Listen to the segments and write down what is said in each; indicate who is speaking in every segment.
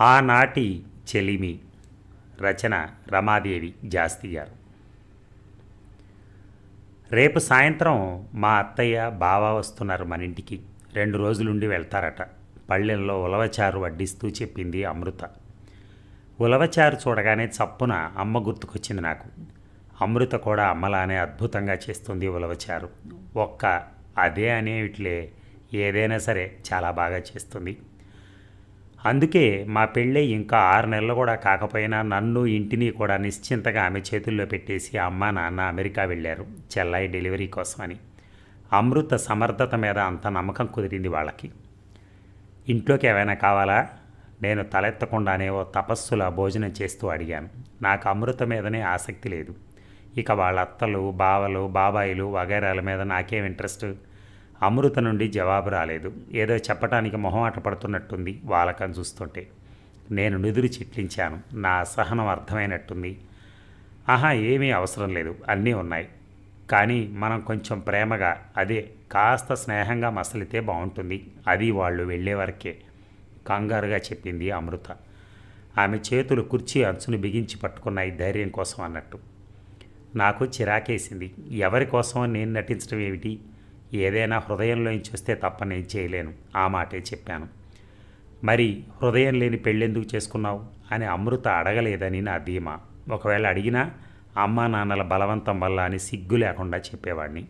Speaker 1: ఆనాటి చెలిమి రచన రమాదేవి జాస్తి గారు. రేపు సాయంత్రం మా అత్తయ్య బావ వస్తున్నారు మన ఇంటికి రెండు రోజులుండి వెళ్తారట. పళ్ళెంలో ఉలవచారు వడ్డిస్తూ చెప్పింది అమృత. ఉలవచారు చూడగానే చప్పున అమ్మ గుర్తుకొచ్చింది నాకు. అమృత కూడా అమ్మలానే అద్భుతంగా చేస్తుంది ఉలవచారు. ఒక్క అదే అనేవిట్లే ఏదైనా సరే చాలా బాగా చేస్తుంది. అందుకే మా పెళ్ళి ఇంకా ఆరు నెలలు కూడా కాకపోయినా నన్ను ఇంటిని కూడా నిశ్చింతగా ఆమె చేతుల్లో పెట్టేసి అమ్మ నాన్న అమెరికా వెళ్ళారు చెల్లాయి డెలివరీ కోసమని. అమృత సమర్థత మీద అంత నమ్మకం కుదిరింది వాళ్ళకి. ఇంట్లోకి ఏమైనా కావాలా? నేను తలెత్తకుండానే ఓ తపస్సులా భోజనం చేస్తూ అడిగాను. నాకు అమృత మీదనే ఆసక్తి లేదు. ఇక వాళ్ళ అత్తలు బావలు బాబాయిలు వగైరాల మీద నాకేం ఇంట్రెస్ట్? అమృత నుండి జవాబు రాలేదు. ఏదో చెప్పటానికి మొహమాట పడుతున్నట్టుంది వాళ్ళకని చూస్తుంటే. నేను నిదురు చిట్లించాను. నా అసహనం అర్థమైనట్టుంది. ఆహా ఏమీ అవసరం లేదు. అన్నీ ఉన్నాయి. కానీ మనం కొంచెం ప్రేమగా అదే కాస్త స్నేహంగా మసలితే బాగుంటుంది. అది వాళ్ళు వెళ్ళే వరకే. కంగారుగా చెప్పింది అమృత. ఆమె చేతులు కుర్చీ అంచును బిగించి పట్టుకున్నాయి ధైర్యం కోసం అన్నట్టు. నాకు చిరాకేసింది. ఎవరి కోసం నేను నటించడం ఏమిటి? ఏదైనా హృదయంలోంచి వస్తే తప్ప నేను చేయలేను. ఆ మాటే చెప్పాను. మరి హృదయం లేని పెళ్ళెందుకు చేసుకున్నావు? అని అమృత అడగలేదని నా ధీమా. ఒకవేళ అడిగినా అమ్మా నాన్నల బలవంతం వల్ల అని సిగ్గు లేకుండా చెప్పేవాడిని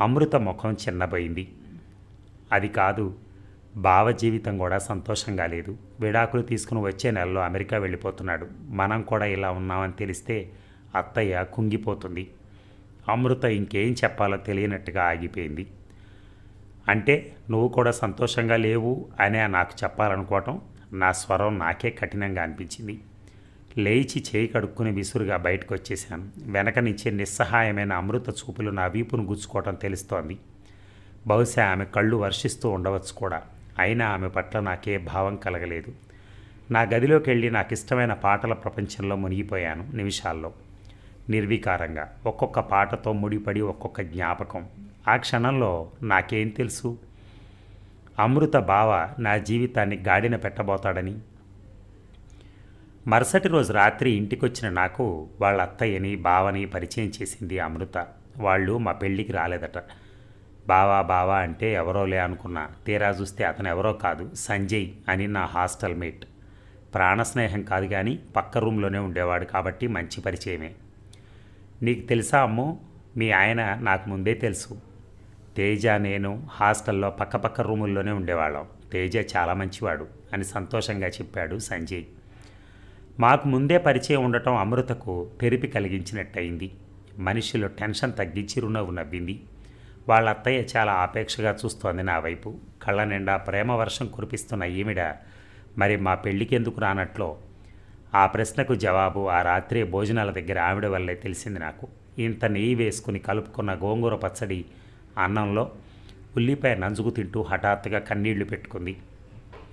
Speaker 1: అమృత ముఖం చిన్నపోయింది అది కాదు బావ జీవితం కూడా సంతోషంగా లేదు. విడాకులు తీసుకుని వచ్చే నెలలో అమెరికా వెళ్ళిపోతున్నాడు. మనం కూడా ఇలా ఉన్నామని తెలిస్తే అత్తయ్య కుంగిపోతుంది. అమృత ఇంకేం చెప్పాలో తెలియనట్టుగా ఆగిపోయింది. అంటే నువ్వు కూడా సంతోషంగా లేవు అనే నాకు చెప్పాలనుకోవటం నా స్వరం నాకే కఠినంగా అనిపించింది. లేచి చేయి కడుక్కుని విసురుగా బయటకు వచ్చేసాను వెనక నుంచే నిస్సహాయమైన అమృత చూపులు నా వీపును గుచ్చుకోవటం తెలుస్తోంది. బహుశా ఆమె కళ్ళు వర్షిస్తూ ఉండవచ్చు కూడా. అయినా ఆమె పట్ల నాకే భావం కలగలేదు. నా గదిలోకి వెళ్ళి నాకు ఇష్టమైన పాటల ప్రపంచంలో మునిగిపోయాను నిమిషాల్లో. నిర్వికారంగా. ఒక్కొక్క పాటతో ముడిపడి ఒక్కొక్క జ్ఞాపకం. ఆ క్షణంలో నాకేం తెలుసు? అమృత బావ నా జీవితాన్ని గాడిన పెట్టబోతాడని. మరుసటి రోజు రాత్రి ఇంటికొచ్చిన నాకు వాళ్ళ అత్తయ్యని బావని పరిచయం చేసింది అమృత. వాళ్ళు మా పెళ్ళికి రాలేదట. బావా బావా అంటే ఎవరోలే అనుకున్నా. తీరా చూస్తే అతను ఎవరో కాదు సంజయ్ అని నా హాస్టల్ మేట్. ప్రాణ స్నేహం కాదు కానీ పక్క రూమ్లోనే ఉండేవాడు కాబట్టి మంచి పరిచయమే. నీకు తెలుసా అమ్ము? మీ ఆయన నాకు ముందే తెలుసు. తేజ నేను హాస్టల్లో పక్కపక్క రూముల్లోనే ఉండేవాళ్ళం. తేజ చాలా మంచివాడు అని సంతోషంగా చెప్పాడు సంజయ్. మాకు ముందే పరిచయం ఉండటం అమృతకు తెరిపి కలిగించినట్టయింది. మనిషిలో టెన్షన్ తగ్గి చిరునవ్వు నవ్వింది. వాళ్ళ అత్తయ్య చాలా ఆపేక్షగా చూస్తోంది నా వైపు. కళ్ళ నిండా ప్రేమ వర్షం కురిపిస్తున్న ఈమిడ మరి మా పెళ్ళికెందుకు రానట్లో? ఆ ప్రశ్నకు జవాబు ఆ రాత్రి భోజనాల దగ్గర ఆవిడ వల్లే తెలిసింది నాకు. ఇంత నెయ్యి వేసుకుని కలుపుకున్న గోంగూర పచ్చడి అన్నంలో ఉల్లిపాయ నంజుకు తింటూ హఠాత్తుగా కన్నీళ్ళు పెట్టుకుంది.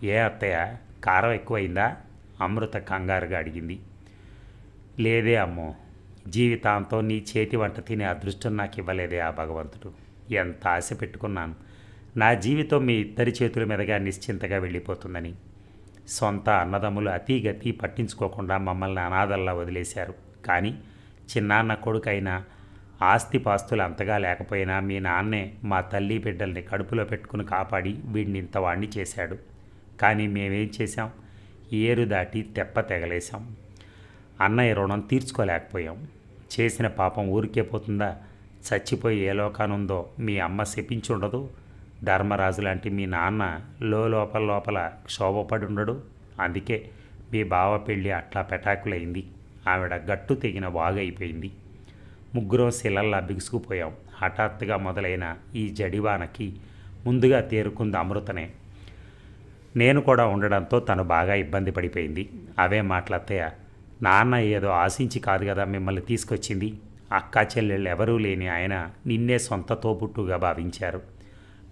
Speaker 1: ఏ అత్తయ్య కారం ఎక్కువైందా? అమృత కంగారుగా అడిగింది. లేదే అమ్మో జీవితాంతం నీ చేతి వంట తినే అదృష్టం నాకు ఇవ్వలేదే ఆ భగవంతుడు. ఎంత ఆశ పెట్టుకున్నాను. నా జీవితం మీ ఇద్దరి చేతుల మీదుగా నిశ్చింతగా వెళ్ళిపోతుందని. సొంత అన్నదమ్ములు అతీగతి పట్టించుకోకుండా మమ్మల్ని అనాథల్లా వదిలేశారు. కానీ చిన్నాన్న కొడుకైనా ఆస్తిపాస్తులు అంతగా లేకపోయినా మీ నాన్నే మా తల్లి బిడ్డల్ని కడుపులో పెట్టుకుని కాపాడి వీడిని ఇంత వాణ్ణి చేశాడు. కానీ మేమేం చేశాం? ఏరు దాటి తెప్ప తెగలేశాం. అన్నయ్య రుణం తీర్చుకోలేకపోయాం. చేసిన పాపం ఊరికే పోతుందా? చచ్చిపోయి ఏ లోకానుందో మీ అమ్మ శపించుండదు. ధర్మరాజు లాంటి మీ నాన్న లో లోపల లోపల క్షోభపడి ఉండడు. అందుకే మీ బావ పెళ్ళి అట్లా పెటాకులైంది. ఆవిడ గట్టు తెగిన వాగైపోయింది. ముగ్గురం శిలల్లా బిగుసుకుపోయాం. హఠాత్తుగా మొదలైన ఈ జడివానకి ముందుగా తేరుకుంది అమృతనే. నేను కూడా ఉండడంతో తను బాగా ఇబ్బంది పడిపోయింది. అవే మాటలత్తయ్య నాన్న ఏదో ఆశించి కాదు కదా మిమ్మల్ని తీసుకొచ్చింది. అక్కా చెల్లెళ్ళు ఎవరూ లేని ఆయన నిన్నే సొంత తోబుట్టుగా భావించారు.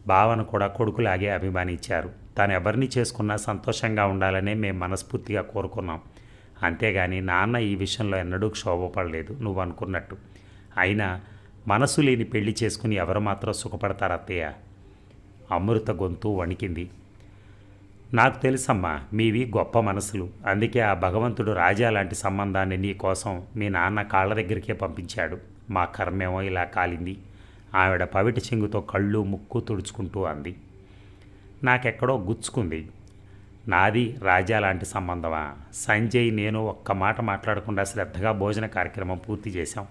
Speaker 1: భావన కూడా కొడుకులాగే అభిమానించారు. తాను ఎవరిని చేసుకున్నా సంతోషంగా ఉండాలనే మేము మనస్ఫూర్తిగా కోరుకున్నాం. అంతేగాని నాన్న ఈ విషయంలో ఎన్నడూ క్షోభపడలేదు నువ్వు అనుకున్నట్టు అయినా మనసు లేని పెళ్ళి చేసుకుని ఎవరు మాత్రం సుఖపడతారు అత్తయ్య? అమృత గొంతు వణికింది. నాకు తెలుసమ్మా మీవి గొప్ప మనసులు. అందుకే ఆ భగవంతుడు రాజా లాంటి సంబంధాన్ని నీ కోసం మీ నాన్న కాళ్ళ దగ్గరికే పంపించాడు. మా కర్మేమో ఇలా కాలింది. ఆవిడ పవిటి చెంగుతో కళ్ళు ముక్కు తుడుచుకుంటూ అంది. నాకెక్కడో గుచ్చుకుంది. నాది రాజా లాంటి సంబంధమా? సంజయ్ నేను ఒక్క మాట మాట్లాడకుండా శ్రద్ధగా భోజన కార్యక్రమం పూర్తి చేశాం.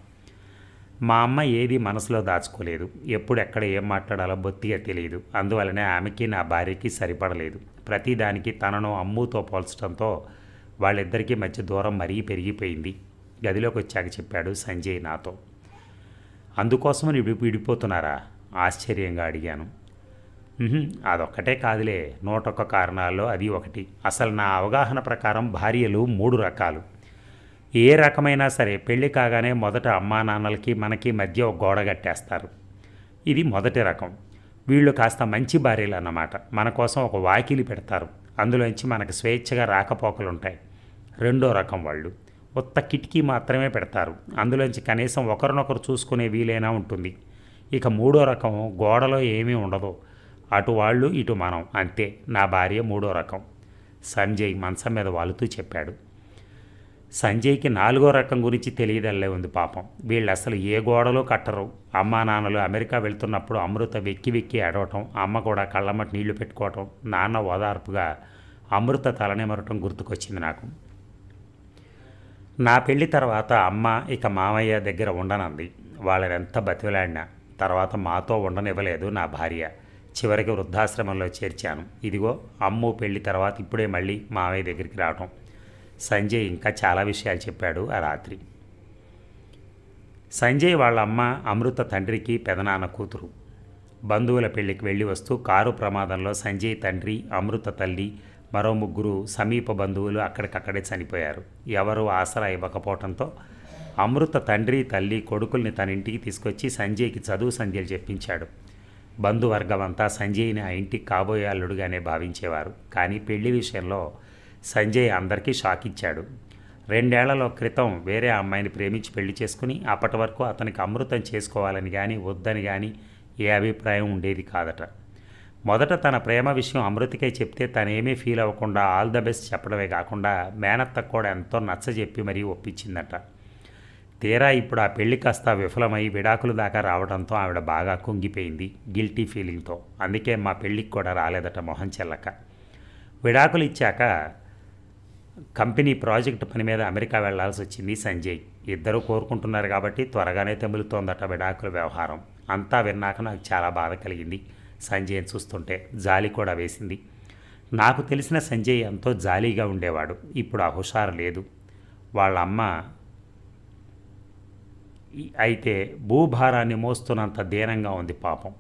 Speaker 1: మా అమ్మ ఏది మనసులో దాచుకోలేదు. ఎప్పుడు ఎక్కడ ఏం మాట్లాడాలో బొత్తిగా తెలియదు అందువలనే ఆమెకి నా భార్యకి సరిపడలేదు. ప్రతిదానికి తనను అమ్ముతో పోల్చడంతో వాళ్ళిద్దరికీ మధ్య దూరం మరీ పెరిగిపోయింది. గదిలోకి వచ్చాక చెప్పాడు సంజయ్ నాతో. అందుకోసమని విడి విడిపోతున్నారా? ఆశ్చర్యంగా అడిగాను. అదొక్కటే కాదులే. నూటొక్క కారణాల్లో అది ఒకటి. అసలు నా అవగాహన ప్రకారం భార్యలు మూడు రకాలు. ఏ రకమైనా సరే పెళ్ళి కాగానే మొదట అమ్మా నాన్నలకి మనకి మధ్య ఒక గోడ కట్టేస్తారు. ఇది మొదటి రకం. వీళ్ళు కాస్త మంచి భార్యలు అన్నమాట. మన కోసం ఒక వాకిలి పెడతారు. అందులోంచి మనకు స్వేచ్ఛగా రాకపోకలు ఉంటాయి రెండో రకం వాళ్ళు. ఉత్త కిటికీ మాత్రమే పెడతారు. అందులోంచి కనీసం ఒకరినొకరు చూసుకునే వీలైనా ఉంటుంది. ఇక మూడో రకం గోడలో ఏమీ ఉండదు. అటు వాళ్ళు ఇటు మనం. అంతే. నా భార్య మూడో రకం. సంజయ్ మంచం మీద వాలుతూ చెప్పాడు. సంజయ్కి నాలుగో రకం గురించి తెలియదల్లే ఉంది పాపం. వీళ్ళు అసలు ఏ గోడలో కట్టరు. అమ్మా నాన్నలు అమెరికా వెళ్తున్నప్పుడు అమృత వెక్కి వెక్కి ఏడవటం అమ్మ కూడా కళ్ళమ్మటి నీళ్ళు పెట్టుకోవటం నాన్న ఓదార్పుగా అమృత తలనిమరటం గుర్తుకొచ్చింది నాకు. నా పెళ్ళి తర్వాత అమ్మ ఇక మామయ్య దగ్గర ఉండనంది. వాళ్ళని ఎంత బతిలాడినా తర్వాత మాతో ఉండనివ్వలేదు నా భార్య. చివరికి వృద్ధాశ్రమంలో చేర్చాను. ఇదిగో అమ్ము పెళ్ళి తర్వాత ఇప్పుడే మళ్ళీ మామయ్య దగ్గరికి రావటం. సంజయ్ ఇంకా చాలా విషయాలు చెప్పాడు ఆ రాత్రి. సంజయ్ వాళ్ళ అమ్మ అమృత తండ్రికి పెదనాన్న కూతురు. బంధువుల పెళ్ళికి వెళ్ళి వస్తూ కారు ప్రమాదంలో సంజయ్ తండ్రి అమృత తల్లి మరో ముగ్గురు సమీప బంధువులు అక్కడికక్కడే చనిపోయారు. ఎవరు ఆసరా ఇవ్వకపోవడంతో అమృత తండ్రి తల్లి కొడుకుల్ని తన ఇంటికి తీసుకొచ్చి సంజయ్కి చదువు సంధ్యలు చెప్పించాడు. బంధువర్గం అంతా సంజయ్ని ఆ ఇంటికి కాబోయే అల్లుడుగానే భావించేవారు. కానీ పెళ్ళి విషయంలో సంజయ్ అందరికీ షాక్ ఇచ్చాడు రెండేళ్ళలో క్రితం వేరే అమ్మాయిని ప్రేమించి పెళ్ళి చేసుకుని అప్పటి వరకు అతనికి అమృతం చేసుకోవాలని కానీ వద్దని కానీ ఏ అభిప్రాయం ఉండేది కాదట. మొదట తన ప్రేమ విషయం అమృతికే చెప్తే తనేమీ ఫీల్ అవ్వకుండా ఆల్ ద బెస్ట్ చెప్పడమే కాకుండా మేనత్త కూడా ఎంతో నచ్చజెప్పి మరీ ఒప్పించిందట. తీరా ఇప్పుడు ఆ పెళ్ళి కాస్త విఫలమై విడాకులు దాకా రావడంతో ఆవిడ బాగా కుంగిపోయింది గిల్టీ ఫీలింగ్తో. అందుకే మా పెళ్ళికి కూడా రాలేదట మొహం చెల్లక. విడాకులు ఇచ్చాక కంపెనీ ప్రాజెక్ట్ పని మీద అమెరికా వెళ్ళాల్సి వచ్చింది సంజయ్. ఇద్దరూ కోరుకుంటున్నారు కాబట్టి త్వరగానే తెములుతోందట విడాకుల వ్యవహారం. అంతా విన్నాక నాకు చాలా బాధ కలిగింది. సంజయ్ని చూస్తుంటే జాలి కూడా వేసింది. నాకు తెలిసిన సంజయ్ ఎంతో జాలీగా ఉండేవాడు. ఇప్పుడు ఆ హుషారు లేదు. వాళ్ళ అమ్మ అయితే భూభారాన్ని మోస్తున్నంత దీనంగా ఉంది పాపం.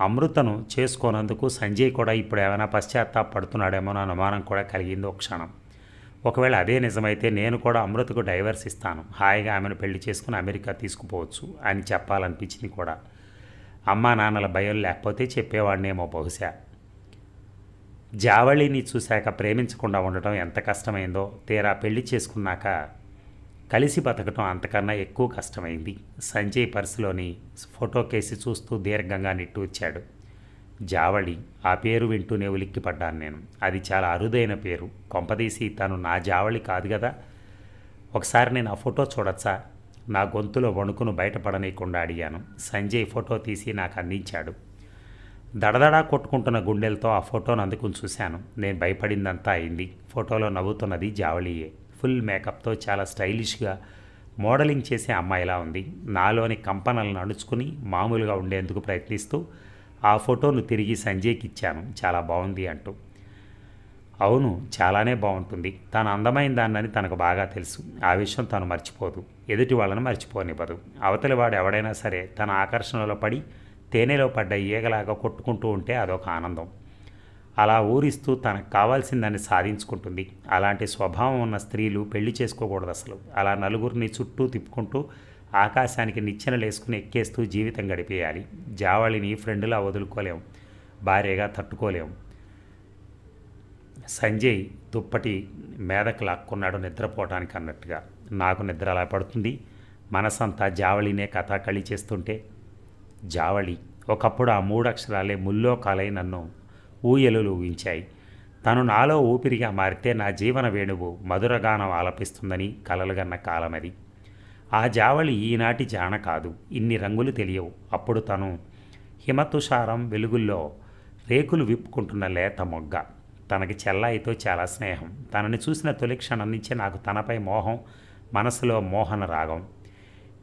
Speaker 1: అమృతను చేసుకోనందుకు సంజయ్ కూడా ఇప్పుడు ఏమైనా పశ్చాత్తాపడుతున్నాడేమో అని అనుమానం కూడా కలిగింది ఒక క్షణం. ఒకవేళ అదే నిజమైతే నేను కూడా అమృతకు డైవర్స్ ఇస్తాను. హాయిగా ఆమెను పెళ్ళి చేసుకుని అమెరికా తీసుకుపోవచ్చు అని చెప్పాలనిపించింది కూడా. అమ్మా నాన్నల భయం లేకపోతే చెప్పేవాడినేమో బహుశా. జావళిని చూశాక ప్రేమించకుండా ఉండటం ఎంత కష్టమైందో తీరా పెళ్ళి చేసుకున్నాక కలిసి బతకటం అంతకన్నా ఎక్కువ కష్టమైంది. సంజయ్ పర్సులోని ఫోటో కేసి చూస్తూ దీర్ఘంగా నిట్టూర్చాడు జావళి ఆ పేరు వింటూనే ఉలిక్కిపడ్డాను నేను. అది చాలా అరుదైన పేరు. కొంపదీసి తను నా జావళి కాదు కదా. ఒకసారి నేను ఆ ఫోటో చూడొచ్చా? నా గొంతులో వణుకును బయటపడనీయకుండా అడిగాను. సంజయ్ ఫోటో తీసి నాకు అందించాడు. దడదడా కొట్టుకుంటున్న గుండెలతో ఆ ఫోటోను అందుకుని చూశాను. నేను భయపడిందంతా అయింది. ఫోటోలో నవ్వుతున్నది జావళీయే. ఫుల్ మేకప్తో చాలా స్టైలిష్గా మోడలింగ్ చేసే అమ్మాయిలా ఉంది. నాలోని కంపనలను అణుచుకుని మామూలుగా ఉండేందుకు ప్రయత్నిస్తూ ఆ ఫోటోను తిరిగి సంజయ్కి ఇచ్చాను చాలా బాగుంది అంటూ. అవును చాలానే బాగుంటుంది. తాను అందమైన దాన్నని తనకు బాగా తెలుసు. ఆ విషయం తను మర్చిపోదు. ఎదుటి వాళ్ళని మర్చిపోనివ్వదు. అవతలి వాడు ఎవడైనా సరే తన ఆకర్షణలో పడి తేనెలో పడ్డ ఈగలాగా కొట్టుకుంటూ ఉంటే అదొక ఆనందం. అలా ఊరిస్తూ తనకు కావాల్సిందాన్ని సాధించుకుంటుంది. అలాంటి స్వభావం ఉన్న స్త్రీలు పెళ్ళి చేసుకోకూడదు అసలు. అలా నలుగురిని చుట్టూ తిప్పుకుంటూ ఆకాశానికి నిచ్చెనలేసుకుని ఎక్కేస్తూ జీవితం గడిపేయాలి. జావళిని ఫ్రెండ్లా వదులుకోలేం. భార్యగా తట్టుకోలేం. సంజయ్ దుప్పటి మేదకు లాక్కున్నాడు నిద్రపోవటానికి అన్నట్టుగా. నాకు నిద్ర అలా పడుతుంది. మనసంతా జావళినే కథాకళి చేస్తుంటే జావళి ఒకప్పుడు ఆ మూడు అక్షరాలే ముల్లోకాలై నన్ను ఊయలులు ఊహించాయి. తను నాలో ఊపిరిగా మారితే నా జీవన వేణువు మధురగానం ఆలపిస్తుందని కలలుగన్న కాలమది. ఆ జావళి ఈనాటి జాన కాదు ఇన్ని రంగులు తెలియవు. అప్పుడు తను హిమతుషారం వెలుగుల్లో రేకులు విప్పుకుంటున్న లేత మొగ్గ. తనకి చెల్లాయితో చాలా స్నేహం. తనని చూసిన తొలి క్షణం నుంచే నాకు తనపై మోహం మనసులో మోహన రాగం.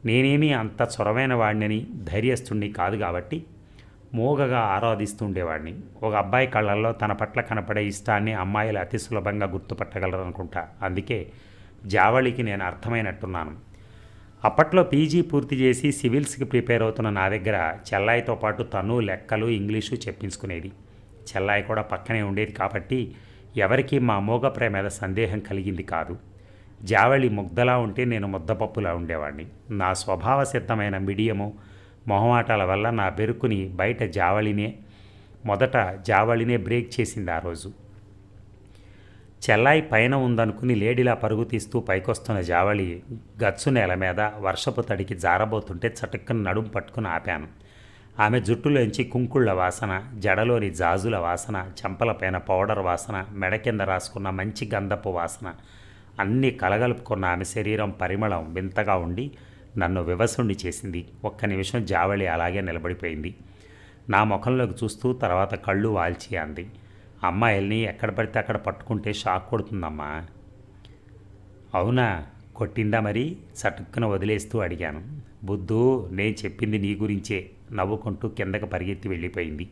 Speaker 1: నేనేమీ అంత చొరవైన వాడిని ధైర్యస్తుణ్ణి కాదు కాబట్టి మూగగా ఆరాధిస్తుండేవాడిని ఒక అబ్బాయి కళ్ళల్లో తన పట్ల కనపడే ఇష్టాన్ని అమ్మాయిలు అతి సులభంగా గుర్తుపట్టగలరనుకుంటా. అందుకే జావళికి నేను అర్థమైనట్టున్నాను. అప్పట్లో పీజీ పూర్తి చేసి సివిల్స్కి ప్రిపేర్ అవుతున్న నా దగ్గర చెల్లాయితో పాటు తను లెక్కలు ఇంగ్లీషు చెప్పించుకునేది. చెల్లాయి కూడా పక్కనే ఉండేది కాబట్టి ఎవరికీ మా మోగ ప్రేమ మీద సందేహం కలిగింది కాదు. జావళి ముగ్ధలా ఉంటే నేను ముద్దపప్పులా ఉండేవాడిని నా స్వభావ సిద్ధమైన మిడియము మొహమాటాల వల్ల నా బెరుకుని బయట జావళినే మొదట జావళినే బ్రేక్ చేసింది ఆ రోజు. చెల్లాయి పైన ఉందనుకుని లేడిలా పరుగు తీస్తూ పైకొస్తున్న జావళి గచ్చు నేల మీద వర్షపు తడికి జారబోతుంటే చటుక్కన నడుం పట్టుకుని ఆపాను. ఆమె జుట్టులోంచి కుంకుళ్ళ వాసన జడలోని జాజుల వాసన చెంపలపైన పౌడర్ వాసన మెడ కింద రాసుకున్న మంచి గంధపు వాసన. అన్నీ కలగలుపుకున్న ఆమె శరీరం పరిమళం వింతగా ఉండి నన్ను వివసుండి చేసింది. ఒక్క నిమిషం జావళి అలాగే నిలబడిపోయింది. నా ముఖంలోకి చూస్తూ తర్వాత కళ్ళు వాల్చి అంది. అమ్మాయిల్ని ఎక్కడ పడితే అక్కడ పట్టుకుంటే షాక్ కొడుతుందమ్మా. అవునా? కొట్టిందా మరి? చటుక్కున వదిలేస్తూ అడిగాను. బుద్ధు నేను చెప్పింది నీ గురించే. నవ్వుకుంటూ కిందకి పరిగెత్తి వెళ్ళిపోయింది.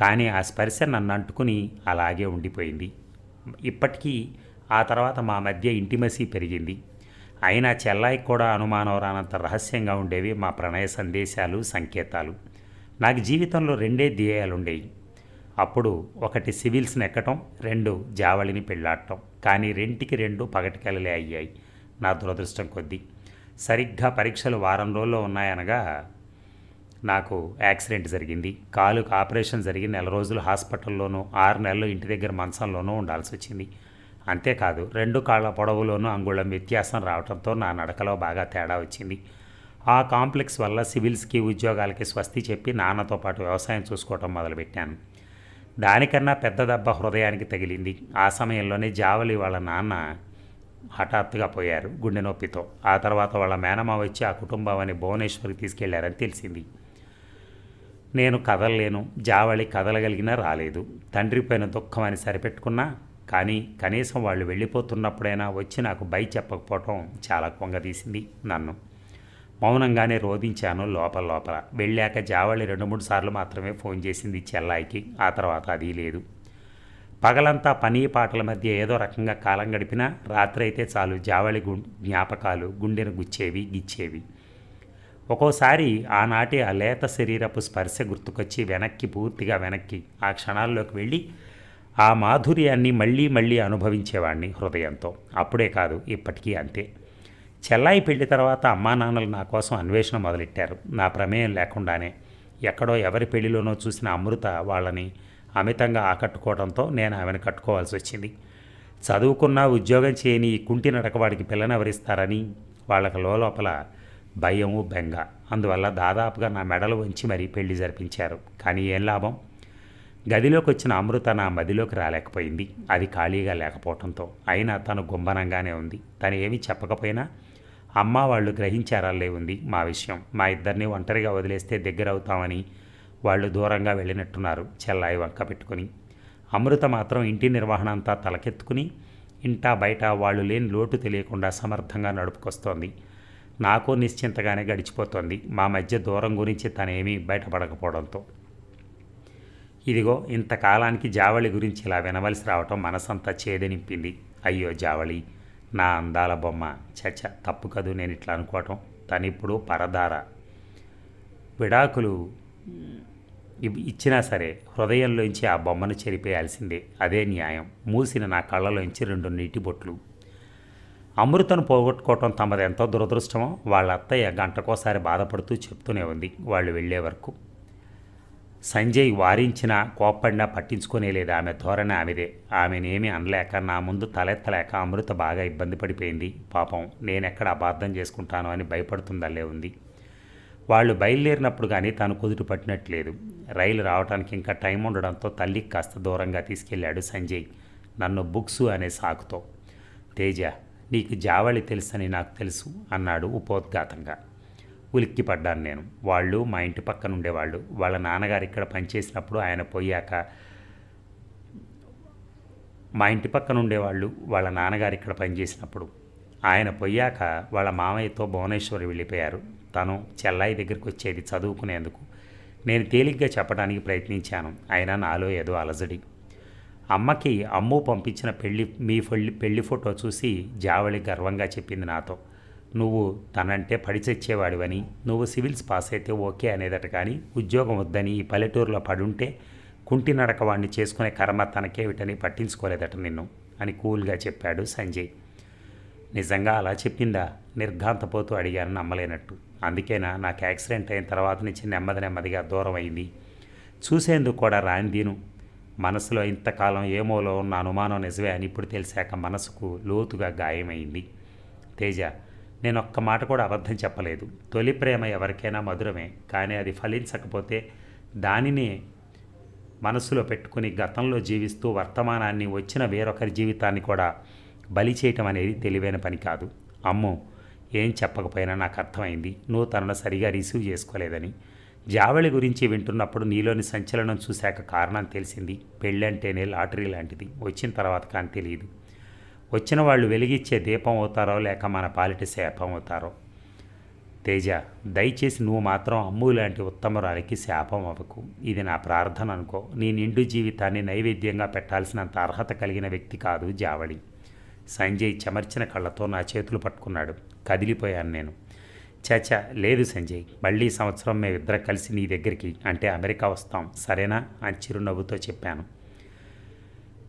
Speaker 1: కానీ ఆ స్పర్శ నన్ను అంటుకుని అలాగే ఉండిపోయింది. ఇప్పటికీ ఆ తర్వాత మా మధ్య ఇంటిమసీ పెరిగింది. అయినా చెల్లాయికి కూడా అనుమానం రానంత రహస్యంగా ఉండేవి మా ప్రణయ సందేశాలు సంకేతాలు. నాకు జీవితంలో రెండే ధ్యేయాలు ఉండేవి అప్పుడు ఒకటి సివిల్స్ని ఎక్కటం రెండు జావళిని పెళ్ళాడటం కానీ రెంటికి రెండు పగటికలలే అయ్యాయి. నా దురదృష్టం కొద్దీ. సరిగ్గా పరీక్షలు వారం రోజుల్లో ఉన్నాయనగా నాకు యాక్సిడెంట్ జరిగింది. కాలుకు ఆపరేషన్ జరిగి నెల రోజులు హాస్పిటల్లోనూ ఆరు నెలలు ఇంటి దగ్గర మంచంలోనూ ఉండాల్సి వచ్చింది. అంతేకాదు రెండు కాళ్ళ పొడవులోనూ అంగుళం వ్యత్యాసం రావడంతో నా నడకలో బాగా తేడా వచ్చింది. ఆ కాంప్లెక్స్ వల్ల సివిల్స్కి ఉద్యోగాలకి స్వస్తి చెప్పి నాన్నతో పాటు వ్యవసాయం చూసుకోవటం మొదలుపెట్టాను. దానికన్నా పెద్ద దెబ్బ హృదయానికి తగిలింది. ఆ సమయంలోనే జావలి వాళ్ళ నాన్న హఠాత్తుగా పోయారు గుండె నొప్పితో. ఆ తర్వాత వాళ్ళ మేనమా వచ్చి ఆ కుటుంబాన్ని భువనేశ్వర్కి తీసుకెళ్ళారని తెలిసింది. నేను కదలలేను జావళి కదలగలిగినా రాలేదు. తండ్రి పైన దుఃఖం అని సరిపెట్టుకున్నా కానీ కనీసం వాళ్ళు వెళ్ళిపోతున్నప్పుడైనా వచ్చి నాకు బై చెప్పకపోవటం చాలా కొంగదీసింది నన్ను. మౌనంగానే రోధించాను లోపల లోపల. వెళ్ళాక జావళి రెండు మూడు సార్లు మాత్రమే ఫోన్ చేసింది చెల్లాయికి. ఆ తర్వాత అది లేదు. పగలంతా పని పాటల మధ్య ఏదో రకంగా కాలం గడిపినా రాత్రి అయితే చాలు జావళి గు జ్ఞాపకాలు గుండెను గుచ్చేవి గిచ్చేవి. ఒక్కోసారి ఆనాటి ఆ లేత శరీరపు స్పర్శ గుర్తుకొచ్చి వెనక్కి పూర్తిగా వెనక్కి ఆ క్షణాల్లోకి వెళ్ళి ఆ మాధుర్యాన్ని మళ్ళీ మళ్ళీ అనుభవించేవాడిని హృదయంతో. అప్పుడే కాదు ఇప్పటికీ అంతే. చెల్లాయి పెళ్ళి తర్వాత అమ్మా నాన్నలు నా కోసం అన్వేషణ మొదలెట్టారు. నా ప్రమేయం లేకుండానే ఎక్కడో ఎవరి పెళ్ళిలోనో చూసిన అమృత వాళ్ళని అమితంగా ఆకట్టుకోవడంతో నేను ఆమెను కట్టుకోవాల్సి వచ్చింది. చదువుకున్న ఉద్యోగం చేయని ఈ కుంటి నడకవాడికి పిల్లనెవరిస్తారని వాళ్ళకి లోపల భయము బెంగ. అందువల్ల దాదాపుగా నా మెడలు వంచి మరీ పెళ్ళి జరిపించారు. కానీ ఏం లాభం? గదిలోకి వచ్చిన అమృత నా మదిలోకి రాలేకపోయింది. అది ఖాళీగా లేకపోవడంతో అయినా తను గుంభనంగానే ఉంది. తను ఏమీ చెప్పకపోయినా అమ్మ వాళ్ళు గ్రహించారా ఉంది మా విషయం. మా ఇద్దరిని ఒంటరిగా వదిలేస్తే దగ్గర అవుతామని వాళ్ళు దూరంగా వెళ్ళినట్టున్నారు చెల్లాయి వంక పెట్టుకుని. అమృత మాత్రం ఇంటి నిర్వహణ అంతా తలకెత్తుకుని ఇంటా బయట వాళ్ళు లేని లోటు తెలియకుండా సమర్థంగా నడుపుకొస్తోంది. నాకు నిశ్చింతగానే గడిచిపోతోంది. మా మధ్య దూరం గురించి తనేమీ బయటపడకపోవడంతో. ఇదిగో ఇంతకాలానికి జావళి గురించి ఇలా వినవలసి రావటం మనసంతా చేదనింపింది. అయ్యో జావళి నా అందాల బొమ్మ. చచ్చ తప్పు కదూ నేను ఇట్లా అనుకోవటం? తనిప్పుడు పరదార. విడాకులు ఇచ్చినా సరే హృదయంలోంచి ఆ బొమ్మను చెరిపేయాల్సిందే. అదే న్యాయం. మూసిన నా కళ్ళలోంచి రెండు నీటి బొట్లు. అమృతను పోగొట్టుకోవటం తమది ఎంతో దురదృష్టమో వాళ్ళ అత్తయ్య గంటకోసారి బాధపడుతూ చెప్తూనే ఉంది. వాళ్ళు వెళ్ళే వరకు. సంజయ్ వారించినా కోప్పడినా పట్టించుకునే లేదు ఆమె ధోరణి ఆమెదే. ఆమెనేమి అనలేక నా ముందు తలెత్తలేక అమృత బాగా ఇబ్బంది పడిపోయింది. పాపం నేనెక్కడ అబార్థం చేసుకుంటాను అని భయపడుతుందల్లే ఉంది. వాళ్ళు బయలుదేరినప్పుడు కానీ తను కుదుట పట్టినట్లేదు. రైలు రావడానికి ఇంకా టైం ఉండడంతో తల్లికి కాస్త దూరంగా తీసుకెళ్ళాడు సంజయ్. నన్ను బుక్స్ అనే సాకుతో. తేజ నీకు జావళి తెలుసని నాకు తెలుసు అన్నాడు ఉపోద్ఘాతంగా. ఉలిక్కిపడ్డాను నేను. వాళ్ళు మా ఇంటి పక్కన ఉండేవాళ్ళు వాళ్ళ నాన్నగారు ఇక్కడ పనిచేసినప్పుడు ఆయన పోయాక మా ఇంటి పక్కన ఉండేవాళ్ళు వాళ్ళ నాన్నగారు ఇక్కడ పనిచేసినప్పుడు ఆయన పోయాక వాళ్ళ మామయ్యతో భువనేశ్వరి వెళ్ళిపోయారు. తను చెల్లాయి దగ్గరికి వచ్చేది చదువుకునేందుకు. నేను తేలిగ్గా చెప్పడానికి ప్రయత్నించాను. అయినా నాలో ఏదో అలజడి. అమ్మకి అమ్ము పంపించిన పెళ్ళి మీ పెళ్ళి పెళ్ళి ఫోటో చూసి జావళి గర్వంగా చెప్పింది నాతో. నువ్వు తనంటే పడిచెచ్చేవాడివని నువ్వు సివిల్స్ పాస్ అయితే ఓకే అనేదట కానీ ఉద్యోగం వద్దని ఈ పల్లెటూరులో పడుంటే కుంటి నడక వాడిని చేసుకునే కర్మ తనకేమిటని పట్టించుకోలేదట నిన్ను అని కూల్గా చెప్పాడు సంజయ్. నిజంగా అలా చెప్పిందా? నిర్ఘాంతపోతూ అడిగాను నమ్మలేనట్టు. అందుకేనా నాకు యాక్సిడెంట్ అయిన తర్వాత నుంచి నెమ్మది నెమ్మదిగా దూరం అయింది. చూసేందుకు కూడా రాని దీను. మనసులో ఇంతకాలం ఏమోలో ఉన్న అనుమానం నిజమే అని ఇప్పుడు తెలిసాక మనసుకు లోతుగా గాయమైంది. తేజ నేను ఒక్క మాట కూడా అబద్ధం చెప్పలేదు. తొలి ప్రేమ ఎవరికైనా మధురమే కానీ అది ఫలించకపోతే దానిని మనసులో పెట్టుకుని గతంలో జీవిస్తూ వర్తమానాన్ని వచ్చిన వేరొకరి జీవితాన్ని కూడా బలి చేయటం అనేది తెలివైన పని కాదు. అమ్మో ఏం చెప్పకపోయినా నాకు అర్థమైంది. నువ్వు తనను సరిగా రిసీవ్ చేసుకోలేదని. జావళి గురించి వింటున్నప్పుడు నీలోని సంచలనం చూశాక కారణం తెలిసింది. పెళ్ళంటేనే లాటరీ లాంటిది. వచ్చిన తర్వాత కానీ తెలియదు. వచ్చిన వాళ్ళు వెలిగిచ్చే దీపం అవుతారో లేక మన పాలిట శాపం అవుతారో? తేజ దయచేసి నువ్వు మాత్రం అమ్ము లాంటి ఉత్తమరాలికి శాపం అవ్వకు. ఇది నా ప్రార్థన అనుకో. నీ నిండు జీవితాన్ని నైవేద్యంగా పెట్టాల్సినంత అర్హత కలిగిన వ్యక్తి కాదు జావళి. సంజయ్ చెమర్చిన కళ్ళతో నా చేతులు పట్టుకున్నాడు. కదిలిపోయాను నేను. చాచా లేదు సంజయ్ మళ్ళీ సంవత్సరం మేమిద్దరం కలిసి నీ దగ్గరికి అంటే అమెరికా వస్తాం సరేనా? అని చిరునవ్వుతో చెప్పాను.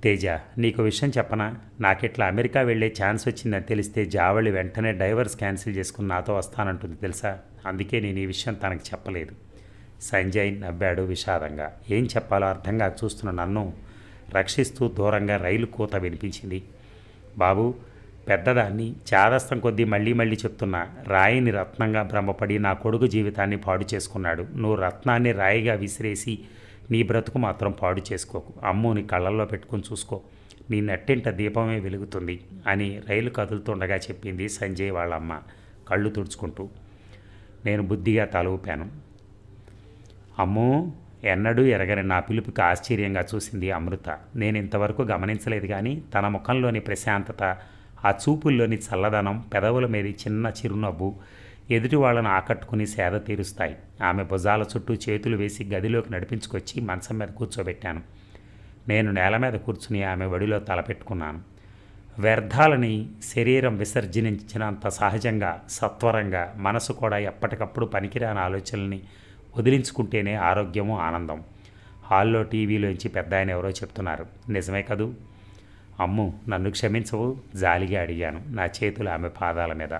Speaker 1: తేజ నీకు విషయం చెప్పనా? నాకిట్లా అమెరికా వెళ్ళే ఛాన్స్ వచ్చిందని తెలిస్తే జావళి వెంటనే డైవర్స్ క్యాన్సిల్ చేసుకుని నాతో వస్తానంటుంది తెలుసా? అందుకే నేను ఈ విషయం తనకు చెప్పలేదు. సంజయ్ నవ్వాడు విషాదంగా. ఏం చెప్పాలో అర్థం కాక చూస్తున్న నన్ను రక్షిస్తూ దూరంగా రైలు కూత వినిపించింది. బాబు పెద్దదాన్ని చాదస్తం కొద్దీ మళ్ళీ మళ్ళీ చెప్తున్నా రాయిని రత్నంగా భ్రమపడి నా కొడుకు జీవితాన్ని పాడు చేసుకున్నాడు. నువ్వు రత్నాన్ని రాయిగా విసిరేసి నీ బ్రతుకు మాత్రం పాడు చేసుకోకు. అమ్మోని కళ్ళల్లో పెట్టుకుని చూసుకో. నీ నట్టింట దీపమే వెలుగుతుంది అని రైలు కదులుతుండగా చెప్పింది సంజయ్ వాళ్ళమ్మ కళ్ళు తుడుచుకుంటూ. నేను బుద్ధిగా తల ఊపాను. అమ్మో ఎన్నడూ ఎరగని నా పిలుపుకి ఆశ్చర్యంగా చూసింది అమృత. నేను ఇంతవరకు గమనించలేదు కానీ తన ముఖంలోని ప్రశాంతత ఆ చూపుల్లోని చల్లదనం పెదవుల మీద చిన్న చిరునవ్వు ఎదుటి వాళ్ళను ఆకట్టుకుని సేద తీరుస్తాయి. ఆమె భుజాల చుట్టూ చేతులు వేసి గదిలోకి నడిపించుకొచ్చి మంచం మీద కూర్చోబెట్టాను. నేను నేల మీద కూర్చుని ఆమె వడిలో తలపెట్టుకున్నాను. వ్యర్థాలని శరీరం విసర్జనించినంత సహజంగా సత్వరంగా మనసు కూడా ఎప్పటికప్పుడు పనికిరాని ఆలోచనల్ని వదిలించుకుంటేనే ఆరోగ్యము ఆనందం. హాల్లో టీవీలోంచి పెద్ద ఆయన ఎవరో చెప్తున్నారు. నిజమే కదూ? అమ్ము నన్ను క్షమించవు జాలిగా అడిగాను. నా చేతులు ఆమె పాదాల మీద.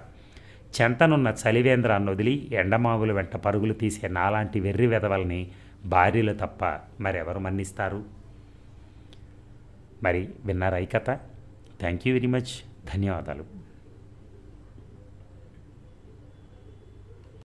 Speaker 1: చెంతనున్న చలివేంద్రాన్ని వదిలి ఎండమావుల వెంట పరుగులు తీసే నాలాంటి వెర్రి వెదవల్ని భార్యలు తప్ప మరెవరు మన్నిస్తారు? మరి విన్నారా ఈ కథ? థ్యాంక్ యూ వెరీ మచ్ ధన్యవాదాలు.